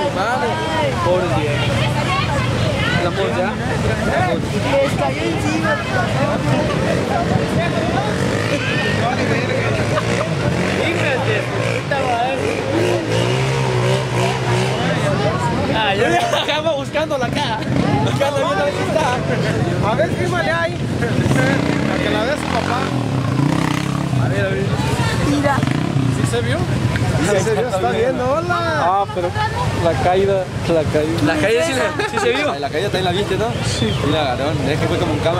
musulmanes por el ya. Les cayó encima. Ah, yo estaba buscando la cara. Buscando la. A ver, fírmale ahí. Para que la vea su papá. A ver, a ver. Mira. ¿Sí se vio? Sí se vio, está viendo. Hola. Ah, pero la caída, la caída. La caída sí, le- sí se vio. La caída también la viste, ¿no? Sí. Y la agarró, es que fue como un cámara.